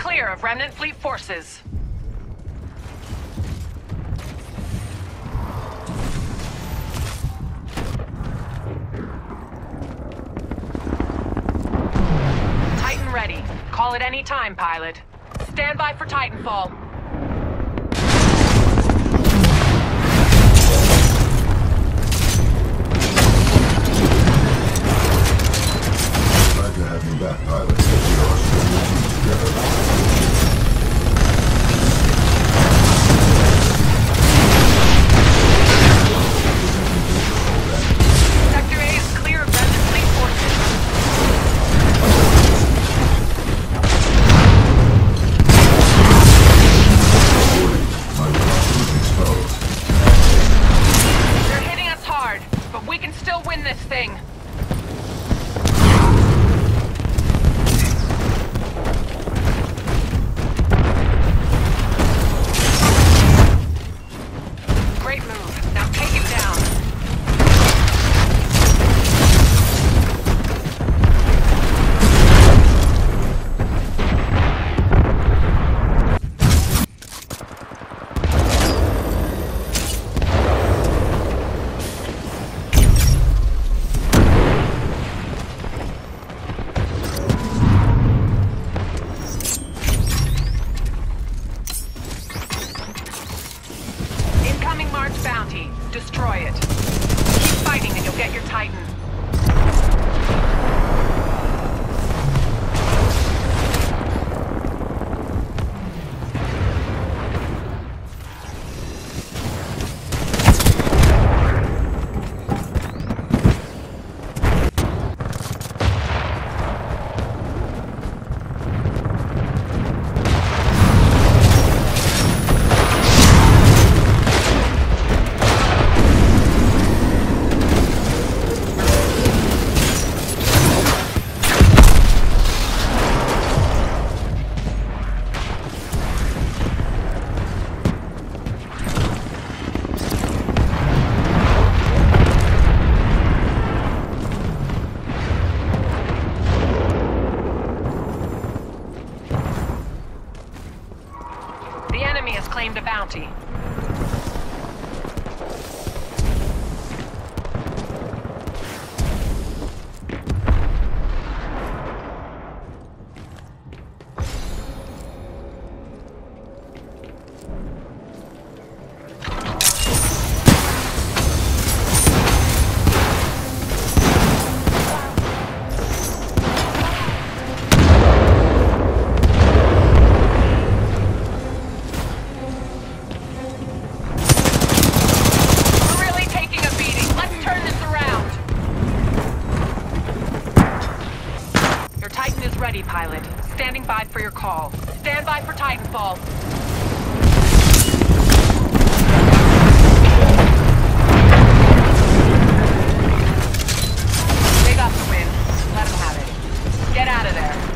clear of remnant fleet forces. Titan ready. Call at any time, pilot. Stand by for Titanfall. We can still win this thing. Standing by for your call. Stand by for Titanfall. They got the win. Let them have it. Get out of there.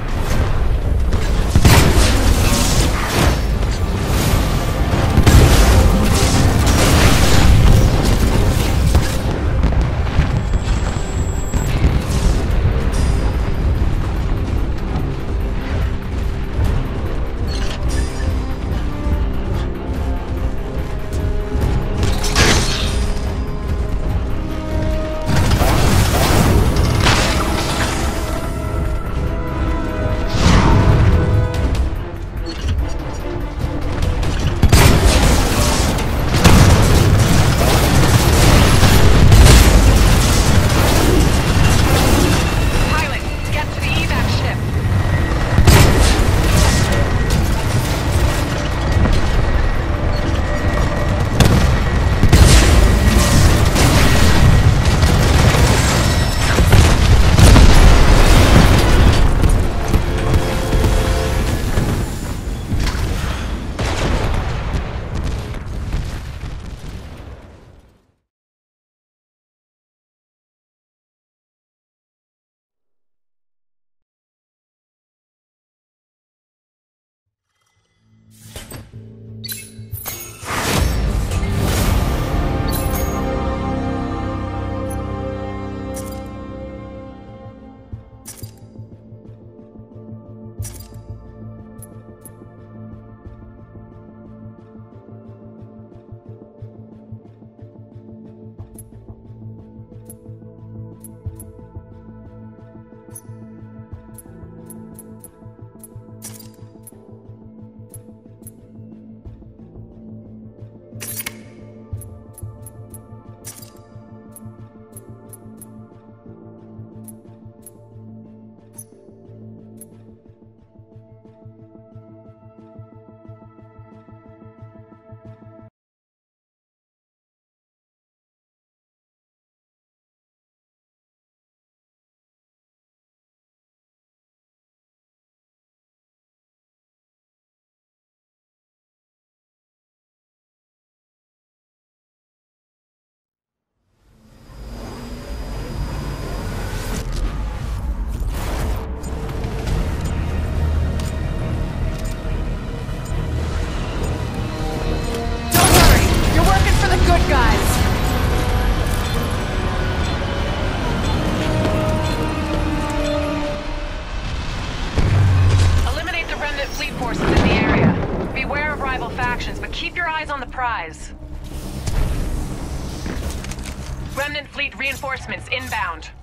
Reinforcements inbound.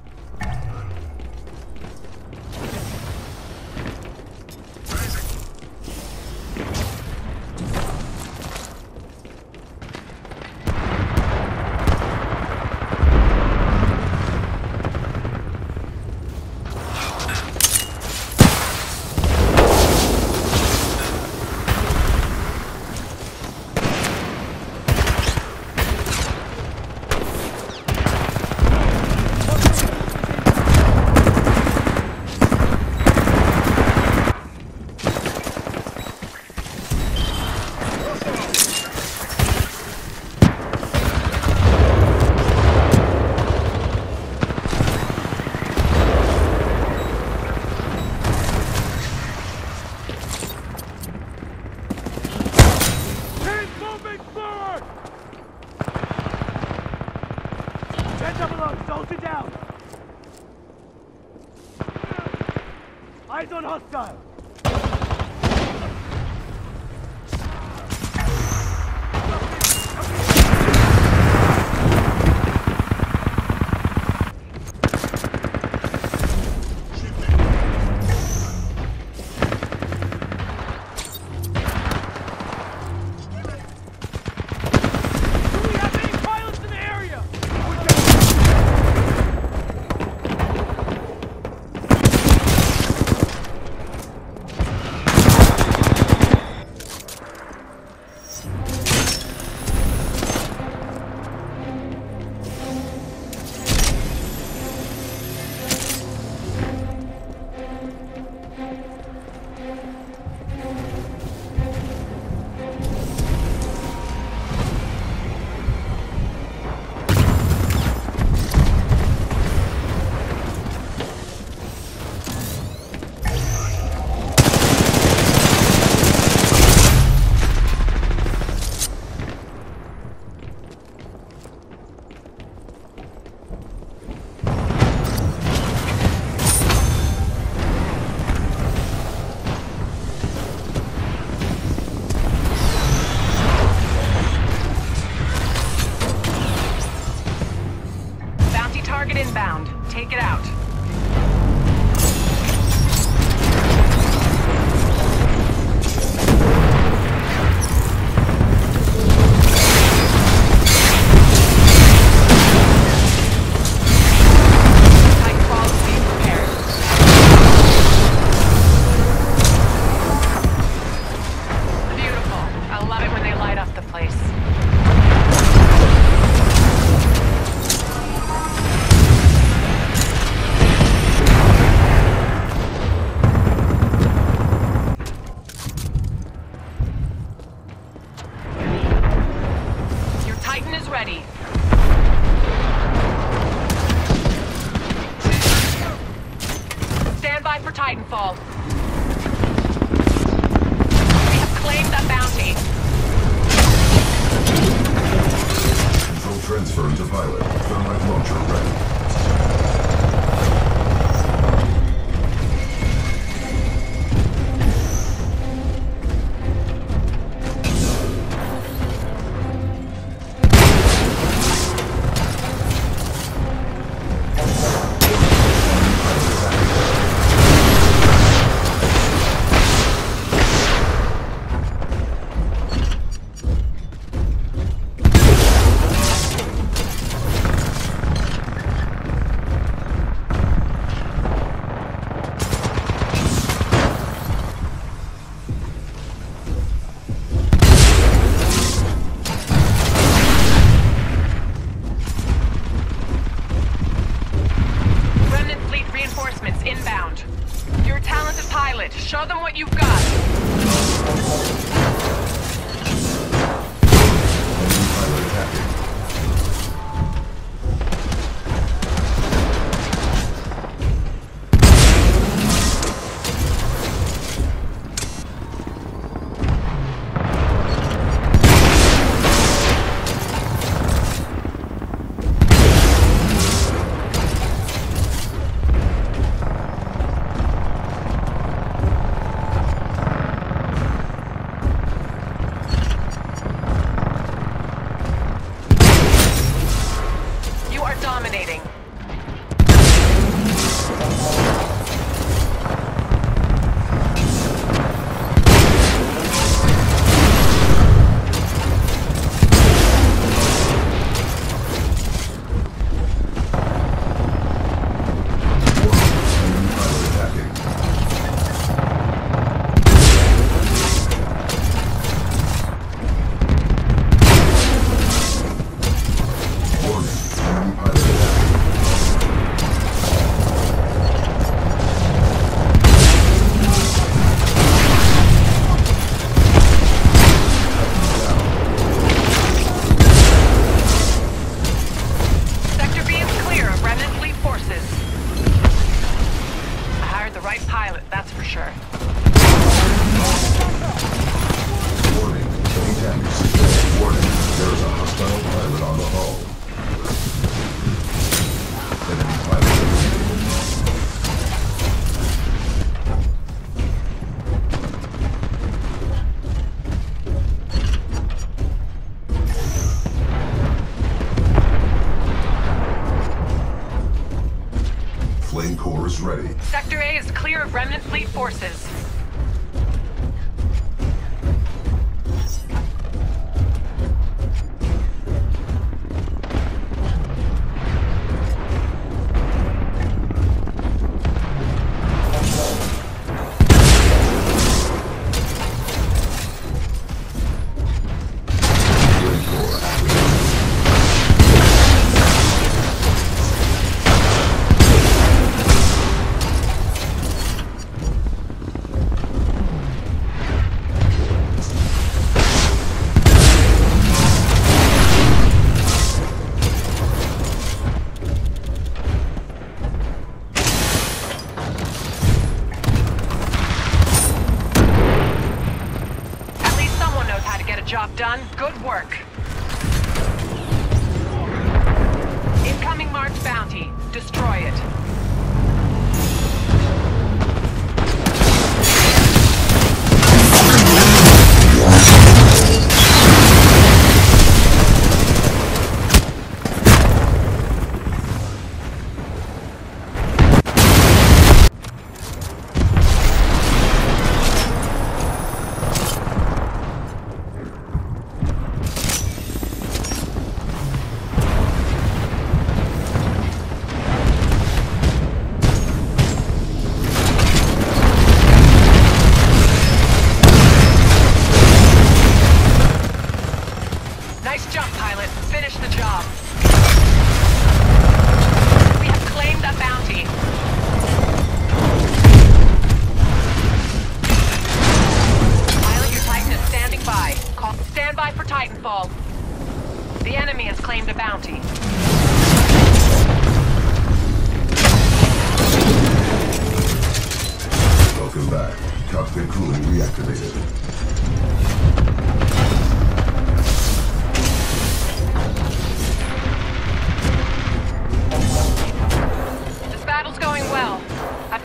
Eyes on hostile! Target inbound. Take it out. Show them what you've got. Is ready. Sector A is clear of remnant fleet forces. How to get a job done. Good work. Incoming March bounty. Destroy it. Claimed a bounty. Welcome back. Cockpit cooling reactivated.